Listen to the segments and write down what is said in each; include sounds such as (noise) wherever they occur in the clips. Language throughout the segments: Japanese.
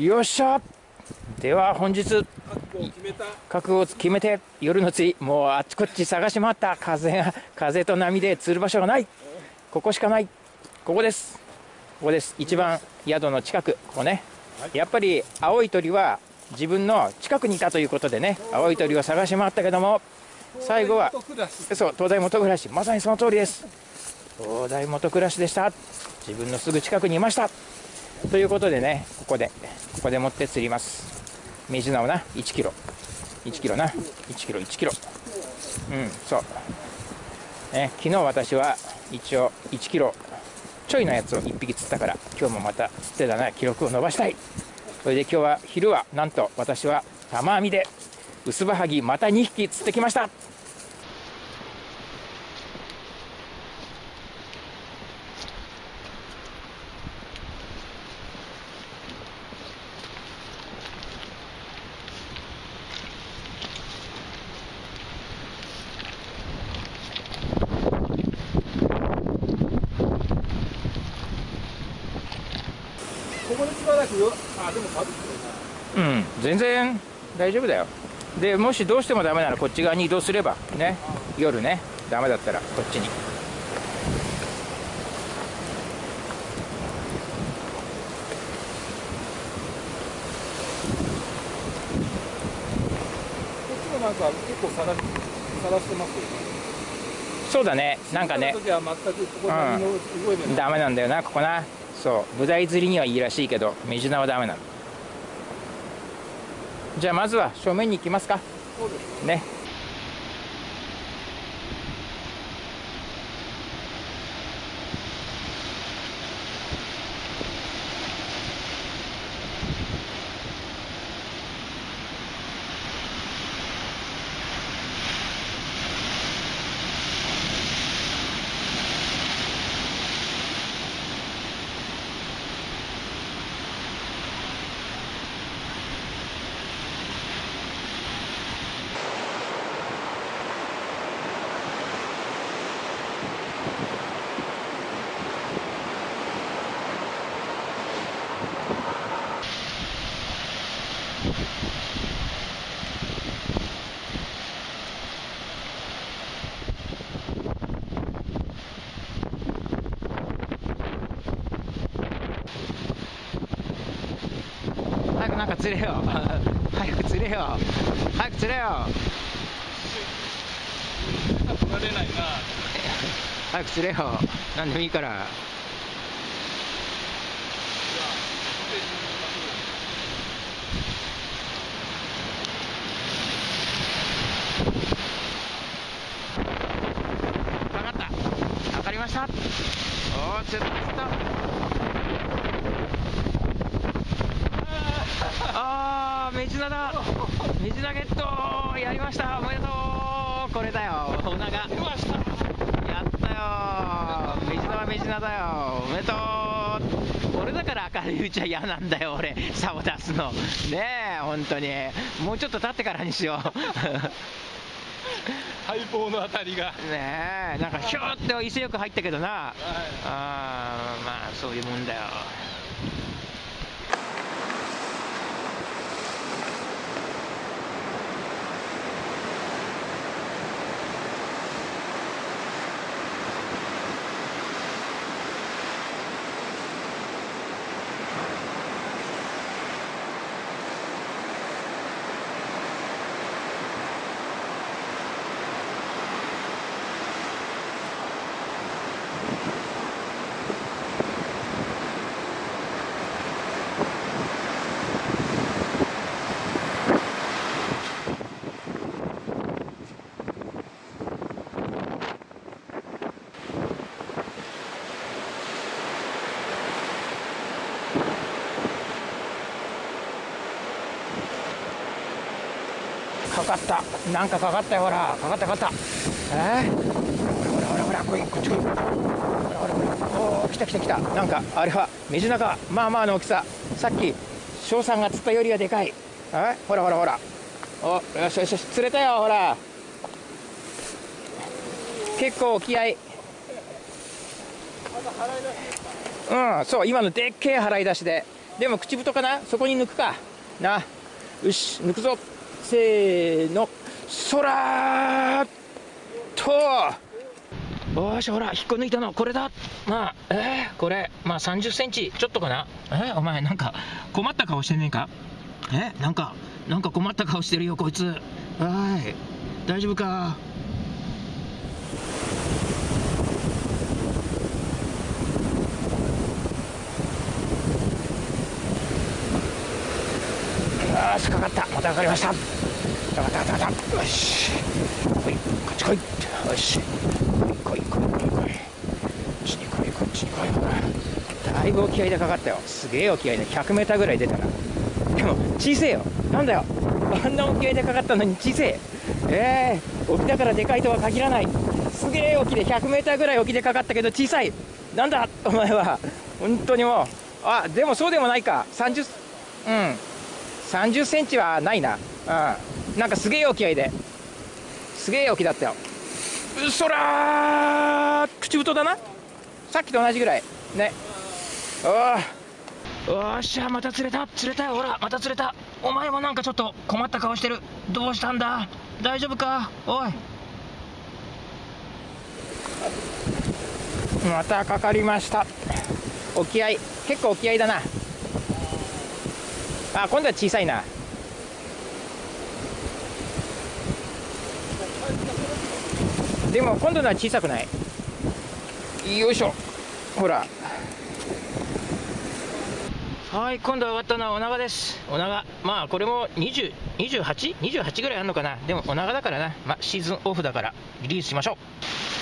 よっしゃ。では本日覚悟を決めて夜の釣りもうあっちこっち探し回った。風が風と波で釣る場所がない。ここしかない。ここです。ここです。一番宿の近く。ここね。やっぱり青い鳥は自分の近くにいたということでね。青い鳥を探し回ったけども最後はそう東大元暮らし。まさにその通りです。東大元暮らしでした。自分のすぐ近くにいましたということでねここでここで持って釣ります。メジナをな1キロ。1キロな。1キロ1キロ。うんそう。ね昨日私は一応1キロちょいのやつを1匹釣ったから今日もまた釣ってたな。記録を伸ばしたい。それで今日は昼はなんと私は玉網で薄葉はぎまた2匹釣ってきましたここでしばらくよあでもかぶってるなうん全然大丈夫だよ。でもしどうしてもダメならこっち側に移動すればね。夜ね。ダメだったらこっちに。こっちもなんか結構さらさらしてますよね。そうだね。なんかね。全くここ何の動いてない、ダメなんだよなここな。そう。ブダイ釣りにはいいらしいけどメジナはダメなのじゃあまずは正面に行きますか。ね釣れよ。(laughs) 早く釣れよ。早く釣れよ。(laughs) 早く釣れよ。何でもいいからかかったかかりましたおお釣った釣ったあーメジナだ。メジナゲット。やりました。おめでとう。これだよ。おなが出ましたやったよ。メジナはメジナだよ。おめでとう。俺だから明るいうちは嫌なんだよ俺。サボ出すの。ねえ本当に。もうちょっと経ってからにしよう。待望の当たりがねえなんかヒューって威勢よく入ったけどな。あーまあそういうもんだよかった。なんかかかったよほら。かかったかかった。えー、ほらほらほらほら来いこっち来い。ほらほらほら。おお来た来た来た。なんかあれはメジナかまあまあの大きさ。さっき翔さんが釣ったよりはでかい。えほらほらほら。およしよしよし。釣れたよほら。結構沖合うんそう今のでっけえ払い出しで。でも口太かな？そこに抜くか。な。よし抜くぞ。せーのそらーっと。おーしほら引っこ抜いたのこれだ。まあえー、これまあ3 0センチちょっとかな。えー、お前なんか困った顔してねえか？えなんかなんか困った顔してるよこいつ。はい大丈夫か？よしかかった。またかかりました。かかったかかったよし。ほいこっち来い。よし。来い来い来い来い。こっちに来いこっちに来い。ほらだいぶ沖合でかかったよ。すげえ沖合で。100m ぐらい出たな。でも小せえよ。なんだよ。あんな沖合でかかったのに小せえ。えー、沖だからでかいとは限らない。すげえ沖で 100m ぐらい沖でかかったけど小さい。なんだお前は。本当にもう。あでもそうでもないか。30うん。30センチはないな。うんなんかすげえ沖合ですげえ沖だったよ。うそらー。口太だな。さっきと同じぐらい。ね。おおっしゃまた釣れた。釣れたよ。ほらまた釣れた。お前もなんかちょっと困った顔してる。どうしたんだ？大丈夫か？おい。またかかりました。沖合結構沖合だなあ今度は小さいな。でも今度のは小さくない。よいしょ。ほら。はい今度上がったのはお長です。お長まあこれも 2028?28 28ぐらいあるのかな。でもお長だからな、まあ、シーズンオフだからリリースしましょう。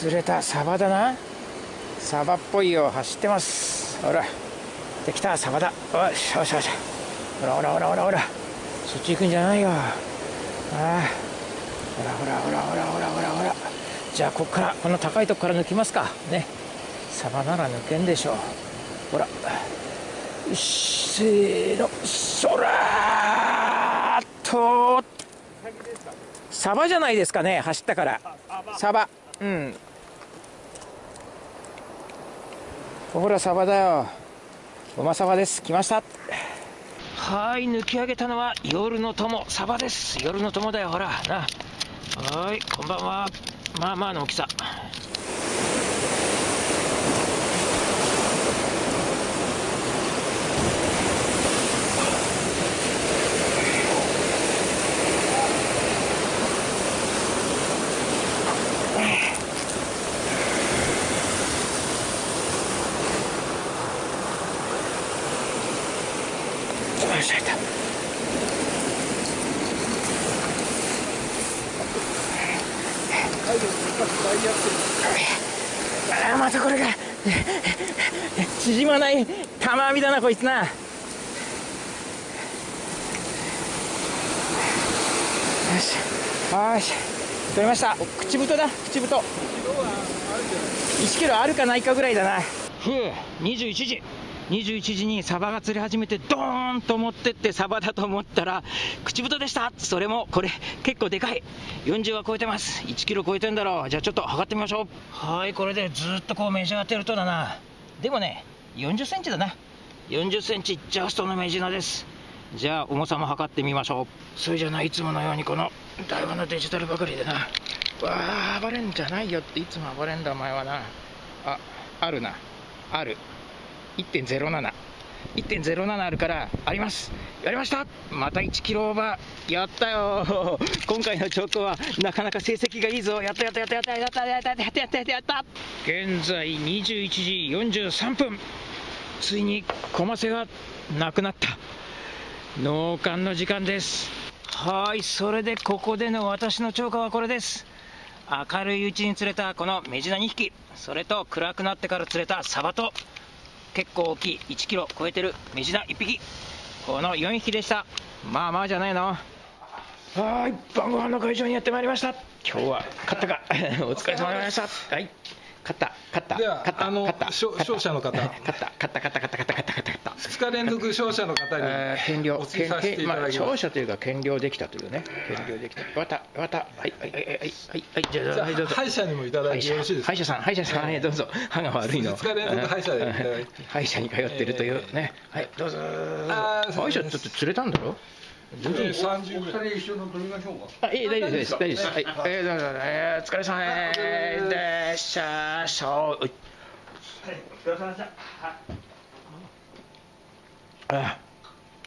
釣れたサバだな。サバっぽいよ走ってます。ほらできたサバだ。よしよしよしほらほらほらほらほら。そっち行くんじゃないよ。ああ。ほらほらほらほらほらほら。ほらじゃあこっからこの高いとこから抜きますか。ね。サバなら抜けんでしょう。ほら。よしせーのそらーっと。サバじゃないですかね走ったから。サバ。うん。ほらサバだよ。ごまサバです。来ました。はい抜き上げたのは夜の友。サバです。夜の友だよほら。な。はいこんばんは。まあまあの大きさ。よし入ったあまたこれが縮まない玉網だなこいつなよしよし取れました口太だ口太1キロあるかないかぐらいだなふう21時21時にサバが釣り始めてドーンと持ってってサバだと思ったら口太でした。それもこれ結構でかい。40は超えてます。1キロ超えてんだろう。じゃあちょっと測ってみましょう。はいこれでずっとこう召し上がってるとだな。でもね40センチだな。40センチジャストのメジナです。じゃあ重さも測ってみましょう。それじゃないいつものようにこの台湾のデジタルばかりでな。わあ暴れんじゃないよっていつも暴れんだお前はな。ああるな。ある1.07 1.07あるからあります。やりました。また1キロオーバー。やったよ。今回のチョークはなかなか成績がいいぞ。やったやったやったやったやったやったやったやったやった。やった現在21時43分ついに駒瀬がなくなった。農館の時間です。はいそれでここでの私の超過はこれです。明るいうちに釣れたこのメジナ2匹。それと暗くなってから釣れたサバと結構大きい1キロ超えてるメジナ1匹。この4匹でした。まあまあじゃないの。はい晩ご飯の会場にやってまいりました。今日は勝ったか。(laughs) お疲れ様でした。はい勝った勝ったではあの勝者の方。勝った勝った勝った勝った勝った勝った勝った2日連続勝者の方にえー権利お付きさせていまあ、ただきます。勝者というか権利できたというね。権利できた。わたわたはいはいはいはいはいはいじゃはいどうぞ。あ歯医者にもいただいてよろしいですか？歯医者さん歯医者さんはいどうぞ。歯が悪いの。二日連続歯医者 (laughs) に通ってるというね。はいどうぞ。歯医者ちょっと釣れたんだろ？全然いい30ぐらい一緒の取りましょうか。あ、いい、大丈夫です、大丈夫です。はい、えー、えー、お疲れ様でした。しゃおい。お疲れ様でした。あ、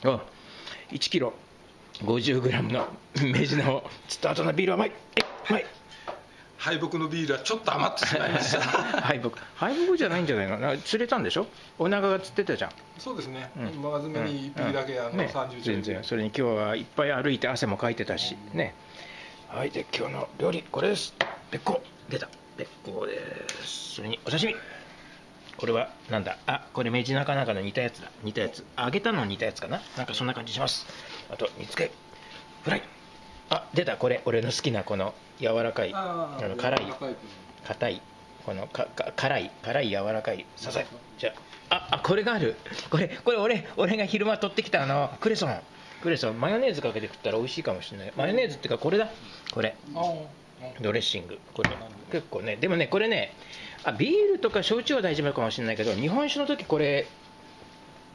お、1キロ50グラムの (laughs) メジナを釣った後のビールは甘い。甘い。敗北のビールはちょっと余ってしまいました。(laughs) 敗北。敗北じゃないんじゃないの？な釣れたんでしょ？お腹が釣ってたじゃん。そうですね、うん。真面目に1匹だけ、あのね。30全然。それに今日はいっぱい歩いて汗もかいてたし。ね。はい。で今日の料理これです。べっこ出た。べっこです。それにお刺身。これはなんだ？あこれメジナかなんかの煮たやつだ。煮たやつ。揚げたの煮たやつかな？なんかそんな感じします。あと煮つけ。フライあ出たこれ。俺の好きなこの柔らかいあの辛い。硬い。このかか辛い。辛い柔らかい。ささじゃああこれがある。これこれ俺俺が昼間取ってきたあのクレソン。クレソンマヨネーズかけて食ったら美味しいかもしれない。マヨネーズっていうかこれだ。これ。ドレッシング。これ。結構ね。でもねこれねあビールとか焼酎は大丈夫かもしれないけど日本酒の時これ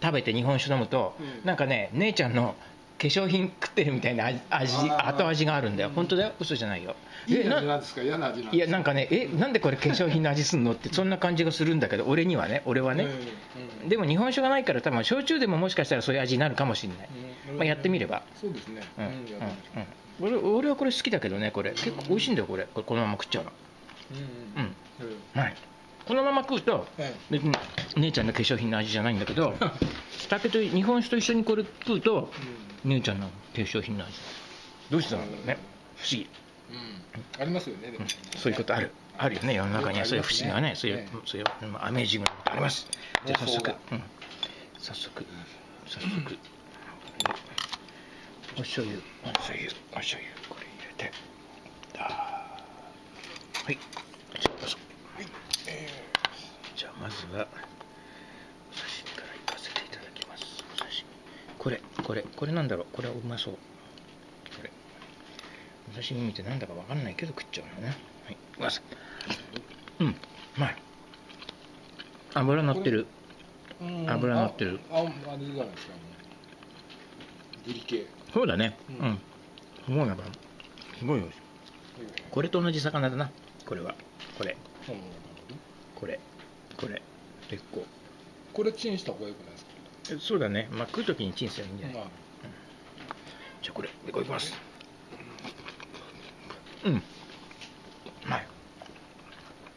食べて日本酒飲むと、うん。なんかね姉ちゃんの化粧品食ってるみたいな味後味があるんだよ。本当だよ？嘘じゃないよ。いい味なんですか？嫌な味なんいやなんかねえなんでこれ化粧品の味すんの？ってそんな感じがするんだけど俺にはね俺はね、でも日本酒がないから多分焼酎でももしかしたらそういう味になるかもしれない、まあ、やってみれば。そうですね、うん。うんうん。俺俺はこれ好きだけどねこれ。結構美味しいんだよこれ。このまま食っちゃうの。ううん。うん。うん。はいこのまま食うとえ別に姉ちゃんの化粧品の味じゃないんだけど酒と日本酒と一緒にこれ食うと姉ちゃんの化粧品の味。どうしてなんだろうね。不思議。うん。ありますよねでも。そういうことある。あるよね世の中には。そういう不思議がねそういうねそういうまあアメージングなことあります。じゃあ早速、うん、早速。早速。お醤油。お醤油。お醤油。これ入れて。はい。じゃあどうぞまずはお刺身からいかせていただきますお刺身これこれこれなんだろうこれはうまそうこれお刺身見てなんだかわかんないけど食っちゃうのねはいうまそうんうまい油乗ってる油乗ってるあああれじゃないですかあのブリ系そうだねうんうん、すごいなんかすごいよこれと同じ魚だなこれはこれこれこれ。結構これチンした方がよくないですか？えそうだね。まあ食う時にチンすればいいんじゃない、まあ。じゃあこれでこいきます。うん。うまい。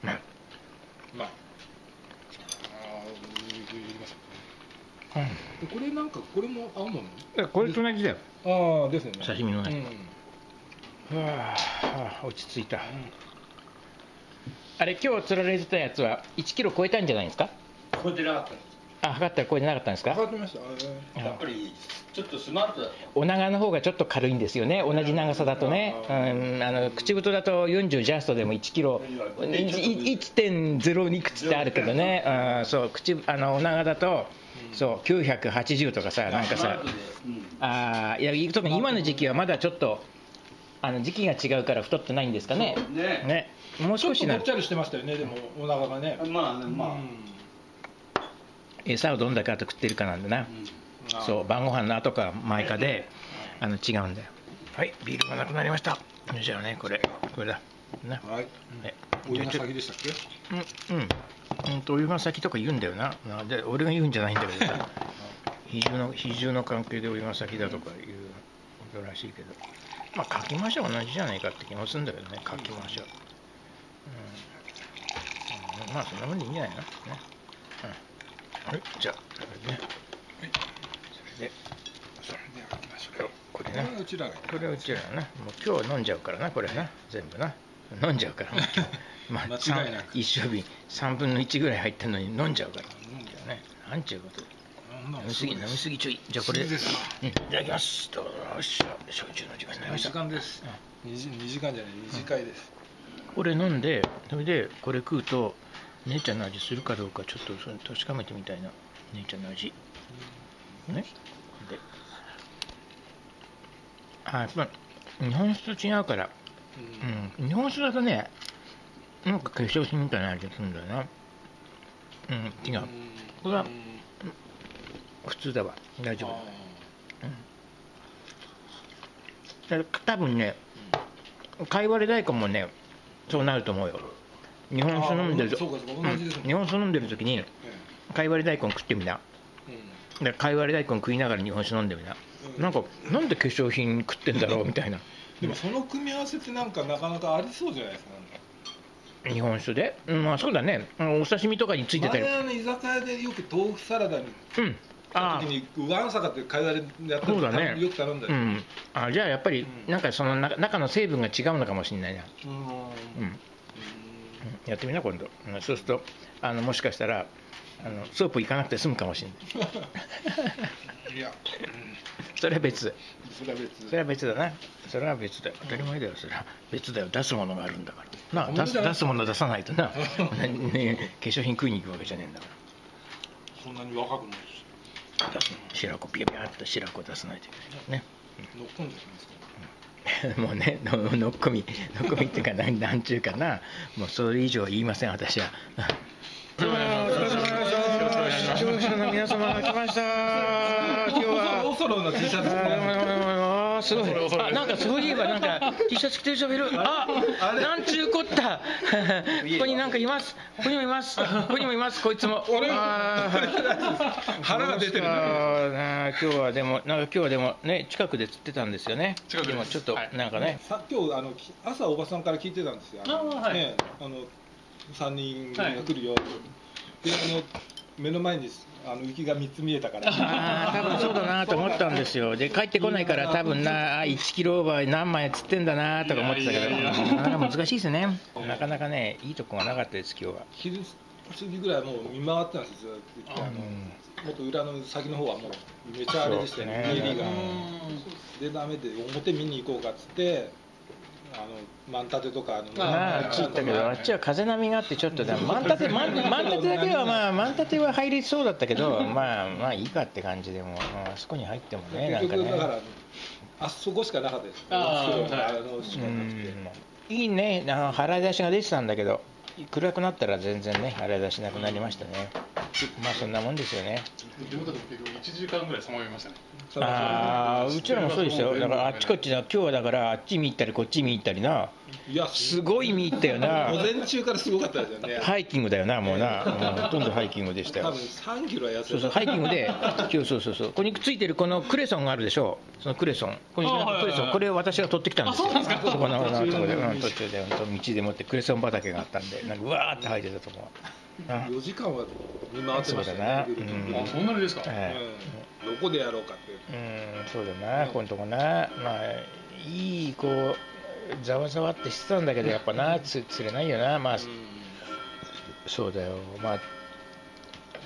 うまい。まああーいりますうん。これなんかこれも合うもの？えこれと同じだよ。ああですよね。刺身のね。うん。うわあ落ち着いたあれ今日釣られてたやつは1キロ超えたんじゃないですか？これでなかった。あ測ったら超えてなかったんですか？やっぱりちょっとスマートだと。お長の方がちょっと軽いんですよね。同じ長さだとね、うん、あの口太だと40ジャストでも1キロ。いい1.02いくつってあるけどね、うん、そう口あのお長だとそう980とかさなんかさ。うん。あーいや特に今の時期はまだちょっとあの時期が違うから太ってないんですかね？ね。ね。もう少しなっとぽっちゃりしてましたよねでもお腹がね。まあねまあ。餌をどんだけ後食ってるかなんだな、うん。そう晩ご飯の後か前かであの違うんだよ。はいビールがなくなりました。じゃあねこれこれだ。な。はい。ね。お湯が先でしたっけ？うんうん。うんとお湯が先とか言うんだよな。なで俺が言うんじゃないんだけどさ。(laughs) 比重の比重の関係でお湯が先だとかいうことらしいけどまあ書きましょう同じじゃないかって気もするんだけどね書きましょう、うん。うん。まあそんなもんでいいんじゃないの？ね、うん、はい。じゃあそれで。ねそれで。それでこれねこれうちらがこれはうちらのねもう今日飲んじゃうからなこれな。全部な。飲んじゃうからもう。今日まあ間違いなく。一升瓶3分の1ぐらい入ってるのに飲んじゃうから。飲んじゃね。なんちゅうこと飲飲みすぎ飲みすぎちょいじゃあこれ。いただきます。どうしよう。焼酎の時間になりま2時した間です。2時二時間じゃない。2次会です。これ飲んでそれでこれ食うと姉ちゃんの味するかどうかちょっとそれ確かめてみたいな。姉ちゃんの味。ね。で。あやっぱ日本酒と違うから。うん、日本酒だとねなんか化粧品みたいな味がするんだよな。うん違う。これは普通だわ。大丈夫だ。多分ね貝割れ大根もねそうなると思うよ。日本酒飲んでる日本酒飲んでる時に貝割れ大根食ってみな。で貝割れ大根食いながら日本酒飲んでみな、うん。なんかなんで化粧品食ってんだろうみたいな。でもその組み合わせってなんかなかなかありそうじゃないですか日本酒で、うん、まあそうだね。お刺身とかについてたり。前あの居酒屋でよく豆腐サラダにうん。あ時にって会話でやったそうだね。よく頼んだあ、うよん、あじゃあやっぱりうんなんかその中中の成分が違うのかもしれないな、うん。やってみな今度、うんそうするとあのもしかしたらあのソープ行かなくて済むかもしれない。(laughs) いや。それは別。それは別。それは別だな。それは別だ。よ当たり前だよそれは別だよ。出すものがあるんだから。な出す出すもの出さないとな、(laughs) ね、化粧品食いに行くわけじゃねえんだかそんなに若くないし白子ビャビャっと白子出さないといけないね。乗っ込んでもうねの。の。っこみの。っこみっていうかなんなんちゅうかなもうそれ以上は言いません私はお疲れ様です視聴者の。皆様が来ました今日はオソロの。T シャツすごい。あなんかそういえばなんか T シャツ着てる人がいる。ああれ？なんちゅうこった。ここになんかいます。ここにもいます。ここにもいます。こいつも。俺？腹が出てる。な。あ今日はでもなんか今日はでもね近くで釣ってたんですよね。近くです。もちょっとなんかね、さ今日あのき朝おばさんから聞いてたんですよ。あのあはい。ねあの3人が来るよ、であの目の前にあの雪が3つ見えたからああ多分そうだなと思ったんですよ。で帰ってこないから多分なあ1キロオーバー何枚釣ってんだなとか思ってたけど。なかなか難しいですね。なかなかねいいとこがなかったです今日は。昼過ぎぐらいもう見回ってたんですよずっともっと裏の先の方はもうめちゃあれでしたよね。ね。家が。でダメで表見に行こうかっつってあの万立てとかあのまああっち行ったけどあっちは風波があってちょっとだ万立て万万立てだけはまあ万立ては入りそうだったけどまあまあいいかって感じでも、まあそこに入ってもねなんかだからあそこしかなかったです。あーそうあのしかなくて。うん。いいね。あの払い出しが出てたんだけど暗くなったら全然ね払い出しなくなりましたねまあそんなもんですよね。自分たちも結局1時間ぐらいさまよいましたね。ああうちらもそうですよ。だからあっちこっちだ今日はだからあっち見行ったりこっち見行ったりないやすごい見行ったよな。午前中からすごかったですよね。ハイキングだよなもうな、うんほとんどハイキングでしたよ。多分3キロは痩せそうそうハイキングで今日そうそうそう。ここにくっついてるこのクレソンがあるでしょ？そのクレソン。ここにあはいはいはいクレソンこれを私が取ってきたんですよ。あそうなんですか？そこのとこで、うん、途中で本当道でもってクレソン畑があったんでなんかうわーって生えてたとこあ4時間は見回ってましたそうだな。ぐるぐる。うん。あそんなにですか？どこでやろうかってう。んそうだな。ここのとこな。まあいいこうざわざわってしてたんだけどやっぱなつ釣れないよな。まあそうだよ。まあ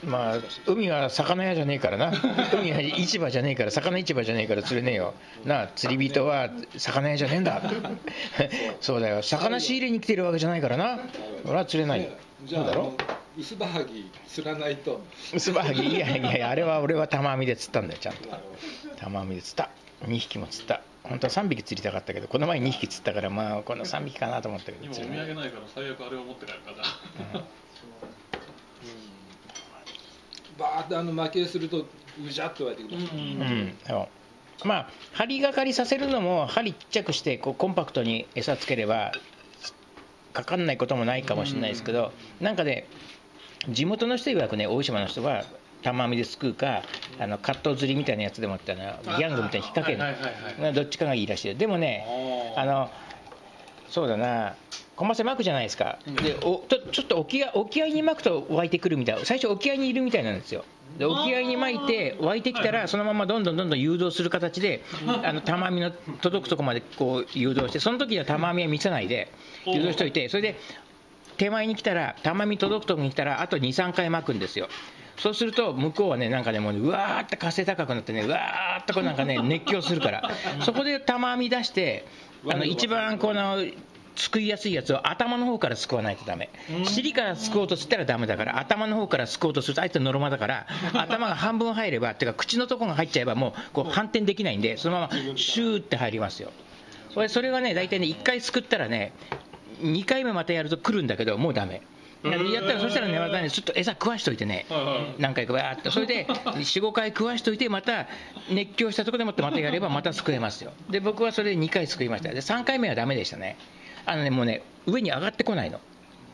まあ海は魚屋じゃねえからな。(laughs) 海は市場じゃねえから魚市場じゃねえから釣れねえよ。なあ釣り人は魚屋じゃねえんだ。(laughs) そうだよ。魚仕入れに来てるわけじゃないからな。俺は釣れない。ねじゃあそうだろ？あの薄葉はぎ釣らないと。薄葉はぎいやいやいやあれは俺は玉網で釣ったんだよちゃんと。玉網で釣った。2匹も釣った本当は3匹釣りたかったけどこの前2匹釣ったからまあこの3匹かなと思ったけど今お土産ないから最悪あれを持って帰るかじゃあバーってあの負けするとうじゃっと湧いてくる、うん、そう。まあ針がかりさせるのも針ちっちゃくしてこうコンパクトに餌つければかかんないこともないかもしれないですけど、なんかね地元の人曰くね大島の人は玉網ですくうかあのカット釣りみたいなやつでもってあのギャングみたいに引っ掛けるはいはいどっちかがいいらしい。でもねあのそうだな。コマセ巻くじゃないですか、でおちょちょっと沖合沖合に巻くと湧いてくるみたい最初沖合にいるみたいなんですよ。で沖合に巻いて湧いてきたらそのままどんどんどんどん誘導する形であの玉網の届くとこまでこう誘導してその時には玉網は見せないで誘導しといてそれで手前に来たら玉網届くとこに来たらあと23回巻くんですよそうすると向こうはねなんかねもううわーって風高くなってねうわーってこうなんかね (laughs) 熱狂するから。そこで玉網出してあの一番このすくいやすいやつを頭の方からすくわないとダメ。尻からすくおうとしたらダメだから頭の方からすくおうとするとあいつはノロマだから (laughs) 頭が半分入ればっていうか口のとこが入っちゃえばもうこう反転できないんでそのままシューって入りますよ。それそれがね大体ね1回すくったらね2回目またやると来るんだけどもうダメやったらそしたらねまたねちょっと餌食わしといてね何回かバーっと。それで45回食わしといてまた熱狂したところでもってまたやればまたすくえますよ。で僕はそれで2回すくいました。で3回目はダメでしたね。あのねもうね上に上がってこないの。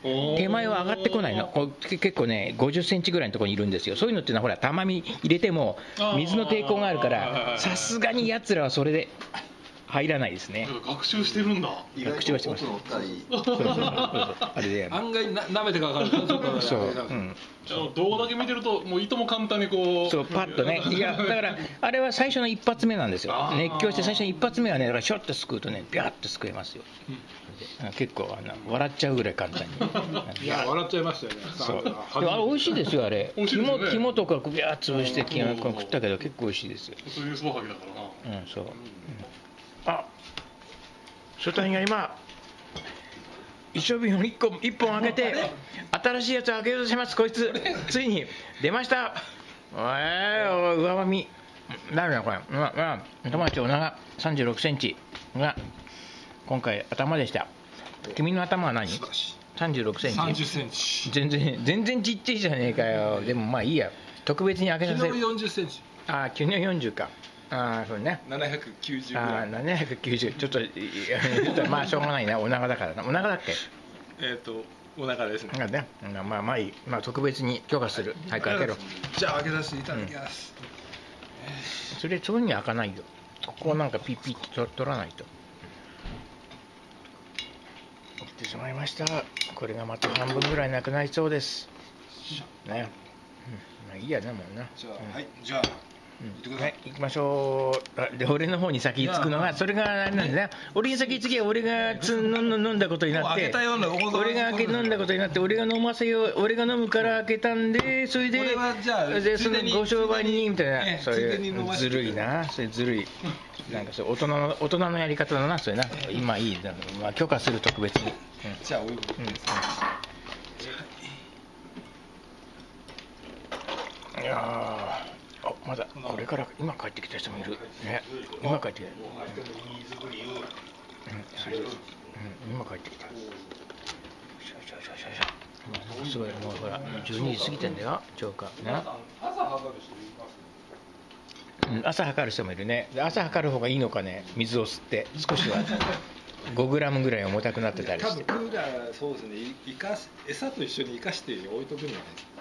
手前は上がってこないの。こ結構ね50センチぐらいのところにいるんですよ。そういうのっていうのはほら玉み入れても水の抵抗があるからさすがにやつらはそれで入らないですね。学習してるんだ。学習はしてます。あれで案外な舐めてかかるそう、あれだう。ん、あの動画だけ見てるともういとも簡単にこう。そうパッとね。いやだからあれは最初の一発目なんですよ。熱狂して最初の一発目はねだからショッとすくうとねビャッとすくえますよ、で結構あの笑っちゃうぐらい簡単に。(laughs) いや笑っちゃいましたよね。そうであもあれ美味しいですよあれ。美味しいですよね。肝肝とかビャーッ潰して食ったけど結構美味しいですよ。そういうそばはぎだからな。うんそう、うんあ初対が今一升瓶を一個一本開けて新しいやつを開けようとします。こいつついに出ました。えー、上ばみ誰だこれ。うわうわ友達お長3 6センチが今回頭でした。君の頭は何？36センチ？30センチ。全然全然ちっちゃいじゃねえかよ。でもまあいいや。特別に開けさせ昨日る40センチ。ああ昨日40かああそうね。790ぐああらい790ちょっとちょっとまあ (laughs) しょうがないなお腹だからな。お腹だっけ？えっとお腹ですね。ねまあまあいい、まあ、特別に許可する。早く開けろ。じゃあ開けさせていただきます。それそういに開かないよ。ここをなんかピッピッと取らないと。起きてしまいました。これがまた半分ぐらいなくなりそうです。ね、うん、まあいいやなもうな。じゃあうん。はいじゃあうんはいい、行きましょう。あで、俺の方に先着くのが、それがあれなんですね。俺に先着け、俺がつ飲ん飲んだことになって俺が開け飲んだことになって、俺が飲ませよう、俺が飲むから開けたんで、それで、俺はじゃあで、そのご商売にみたいえな、えそうついうずるいな、それずるい。なんかそう大人の大人のやり方だな、それな。今いい、まあ許可する特別に。じゃあお湯うんうんいやーあまだこれから今帰ってきた人もいる。ね。今帰ってきた。うん。今帰ってきた。すごいもうほら12時過ぎてんだよ。超過ね。うん。朝測る人もいるね。で朝測る方がいいのかね。水を吸って少しは (laughs) 5グラムぐらい重たくなってたり多して。分クーラーそうですね。餌と一緒に生かして置いとくんじゃない現在時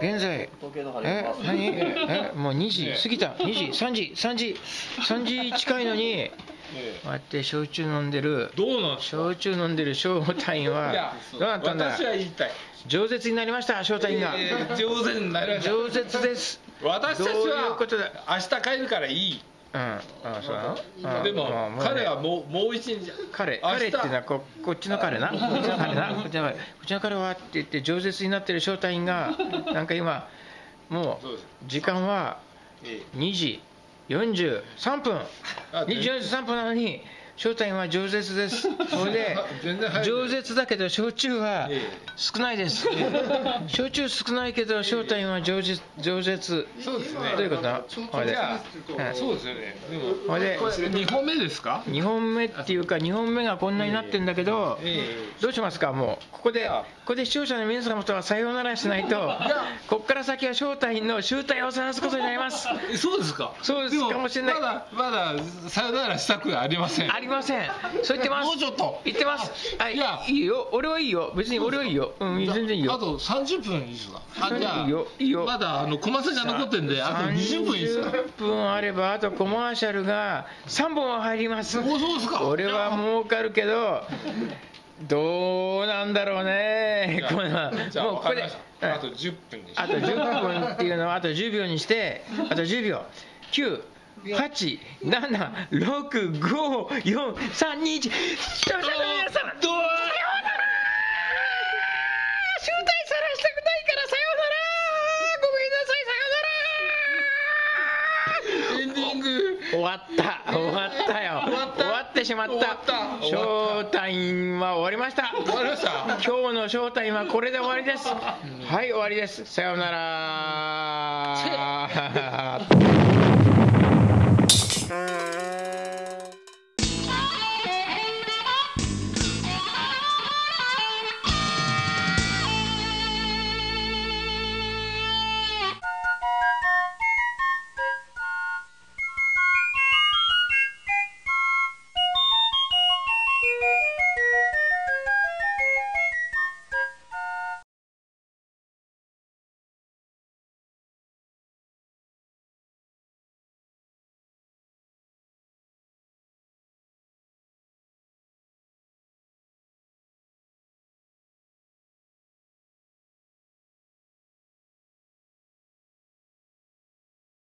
計の針え何？えもう2時過ぎた。2時3時3時3時近いのに (laughs) こうやって焼酎飲んでるどうなん焼酎飲んでる正隊員はどうなったんだ？私は言いたい。饒舌になりました正隊員が。えー上手になりました饒舌です。私たちは明日帰るからいいうん。あそうなのうん。でまあも彼はもうもう一日。彼彼っていうのはここっちの彼な。こっちの彼な。こっちの彼。こっちの彼はって言って饒舌になってる正隊員が (laughs) なんか今もそう時間はえ2時43分。あ2時43分なのに正体は饒舌です。それで (laughs) 饒舌だけど焼酎はえ少ないです。焼酎少ないけど正体は饒舌饒舌。そうですね。どういうこと？だこれ。でじゃあうんそうですよね。これで2本目ですか？2本目っていうか2本目がこんなになってんだけどえどうしますか？もうここでここで視聴者の皆様とはさようならしないとこっから先は正体の集大を探すことになります。えそうですか。そうですもかもしれない。まだまださよならしたくはありません。ありりません。そう言ってます。もうちょっと。言ってます。はいいやいいよ。俺はいいよ。別に俺はいいよ。うん全然いいよ。あと30分いいですかあじゃあいいよ。いいよ。まだあの小松が残ってんであと20分いいですか30分あればあとコマーシャルが3本は入ります。おそうですか。俺は儲かるけどどうなんだろうね。このじゃあもうここで分かりました。うんあと10分にしあと10分っていうのはあと10秒にしてあと10秒。9 8 7 6 5 4 3 2 1視聴者の皆様さようならどう集大さらしたくない。からさようなら。ごめんなさい。さようなら。エンディング。終わった。終わったよ。終わった。終わってしまった。ショータイムは終わりました。終わりました。今日のショータイムはこれで終わりです。はい終わりです。さようなら